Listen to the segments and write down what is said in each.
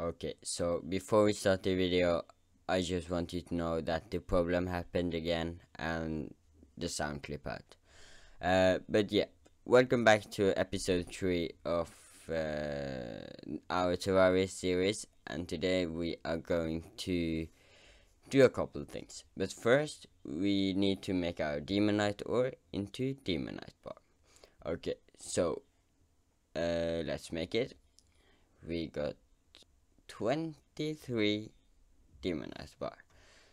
Okay, so before we start the video, I just want you to know that the problem happened again and the sound clip out. Uh, but yeah, welcome back to episode 3 of uh, our Terraria series and today we are going to do a couple things. But first, we need to make our Demonite ore into Demonite bar. Okay, so uh, let's make it. We got 23 Demonite bar.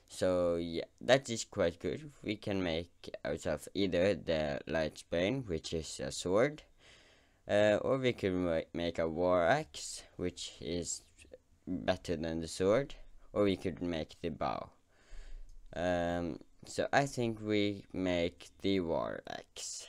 So yeah, that is quite good. We can make ourselves either the Light's Bane, which is a sword, uh, or we ma make a war axe, which is better than the sword, or we could make the bow. Um, so I think we make the war axe.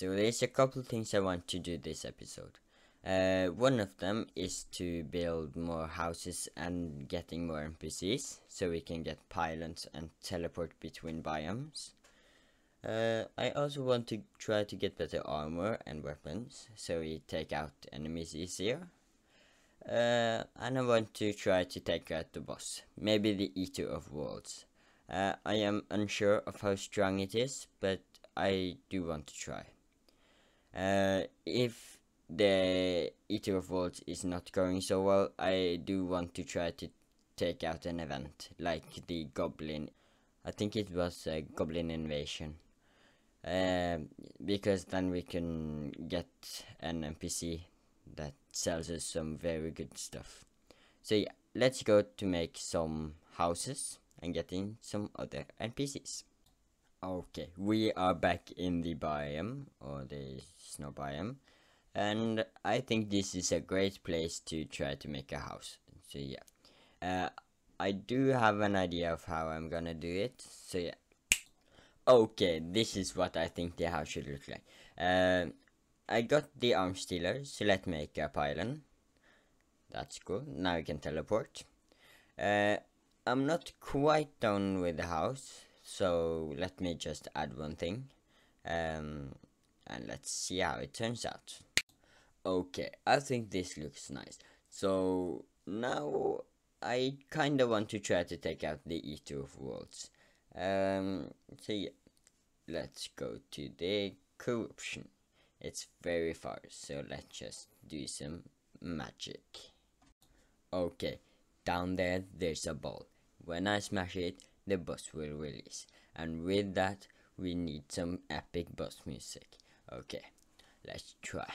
So there's a couple things I want to do this episode. Uh, one of them is to build more houses and getting more NPCs, so we can get pylons and teleport between biomes. Uh, I also want to try to get better armor and weapons, so we take out enemies easier. Uh, and I want to try to take out the boss, maybe the Eater of Worlds. Uh, I am unsure of how strong it is, but I do want to try. Uh, if the Eater of is not going so well, I do want to try to take out an event, like the Goblin. I think it was a Goblin Invasion. Uh, because then we can get an NPC that sells us some very good stuff. So yeah, let's go to make some houses and get in some other NPCs. Okay, we are back in the biome, or the snow biome, and I think this is a great place to try to make a house. So yeah, uh, I do have an idea of how I'm gonna do it, so yeah. Okay, this is what I think the house should look like. Uh, I got the Arms Dealer, so let's make a pylon. That's cool, now we can teleport. Uh, I'm not quite done with the house, so let me just add one thing. Um, and let's see how it turns out. Okay, I think this looks nice. So now I kinda want to try to take out the Eater of Worlds. Um, so yeah, let's go to the corruption. It's very far, so let's just do some magic. Okay, down there there's a ball. When I smash it, the boss will release. And with that, we need some epic boss music. Okay, let's try.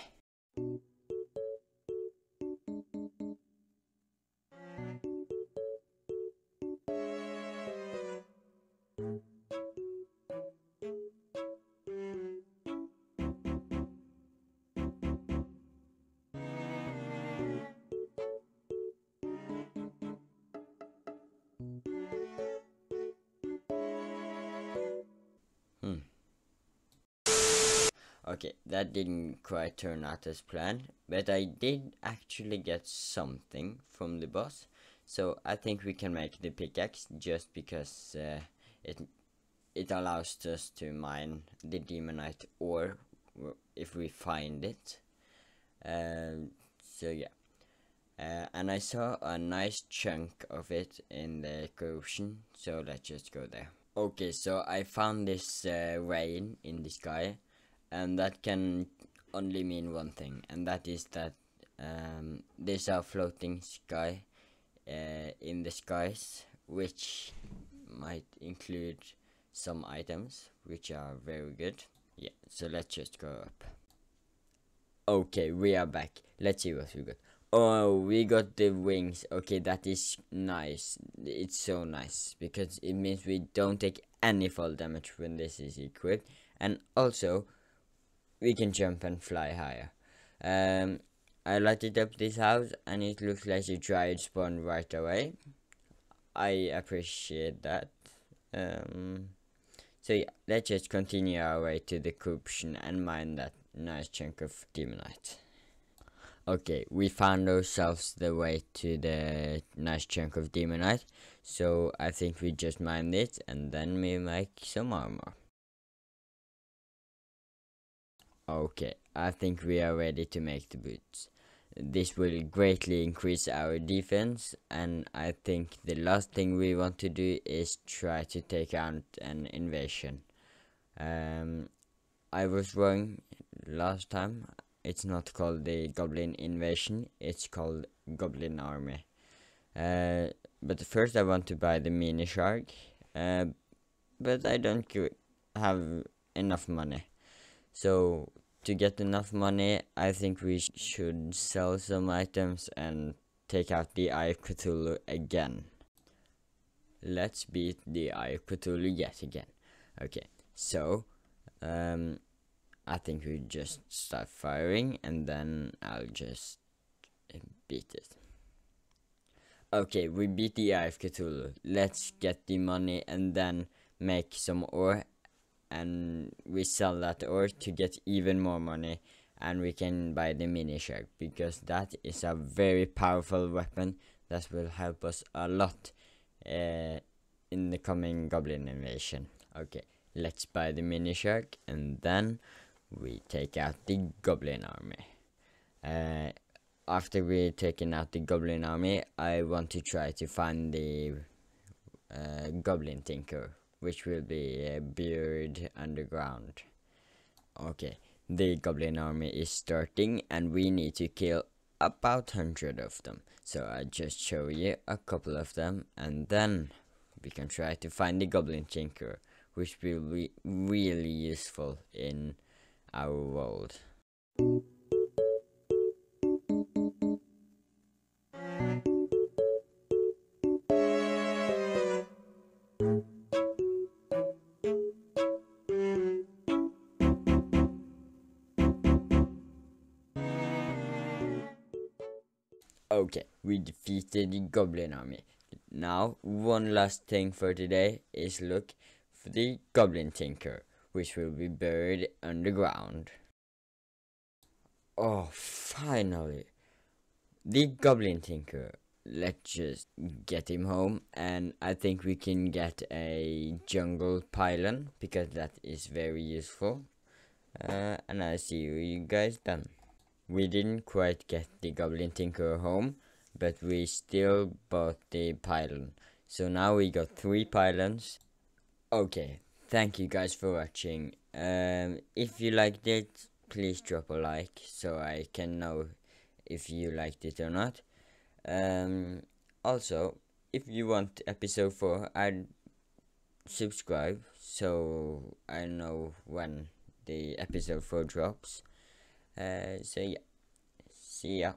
Okay, that didn't quite turn out as planned, but I did actually get something from the boss. So I think we can make the pickaxe just because uh, it it allows us to mine the demonite ore if we find it. Um, so yeah. Uh, and I saw a nice chunk of it in the corruption, so let's just go there. Okay, so I found this uh, rain in the sky, and that can only mean one thing, and that is that um, there's a floating sky uh, in the skies, which might include some items, which are very good. Yeah, so let's just go up. Okay, we are back. Let's see what we got. Oh, we got the wings. Okay, that is nice. It's so nice because it means we don't take any fall damage when this is equipped. And also, we can jump and fly higher. Um, I lighted up this house and it looks like a dryad spawn right away. I appreciate that. Um, so yeah, let's just continue our way to the corruption and mine that nice chunk of demonite. Okay, we found ourselves the way to the nice chunk of demonite, so I think we just mine it and then we make some armor. Okay, I think we are ready to make the boots. This will greatly increase our defense and I think the last thing we want to do is try to take out an invasion. Um, I was wrong last time. It's not called the Goblin Invasion, it's called Goblin Army. Uh, but first I want to buy the Minishark, uh, but I don't have enough money. So to get enough money, I think we sh should sell some items and take out the Eye of Cthulhu again. Let's beat the Eye of Cthulhu yet again. Okay, so, um, I think we just start firing and then I'll just beat it. Okay, we beat the Eye of Cthulhu. Let's get the money and then make some ore and we sell that ore to get even more money and we can buy the Minishark because that is a very powerful weapon that will help us a lot uh, in the coming goblin invasion. Okay let's buy the Minishark and then we take out the goblin army. Uh, after we taken out the goblin army i want to try to find the uh, goblin tinker which will be uh, buried underground. Okay, the goblin army is starting and we need to kill about 100 of them. So I just show you a couple of them and then we can try to find the goblin tinker which will be really useful in our world. Okay, we defeated the goblin army. Now, one last thing for today is look for the goblin tinker, which will be buried underground. Oh, finally! The goblin tinker. Let's just get him home, and I think we can get a jungle pylon, because that is very useful. Uh, and I'll see you guys done. We didn't quite get the Goblin Tinker home, but we still bought the pylon. So now we got three pylons. Okay, thank you guys for watching. Um, if you liked it, please drop a like so I can know if you liked it or not. Um, also, if you want episode 4, I'd subscribe so I know when the episode 4 drops. Uh, so yeah, see ya.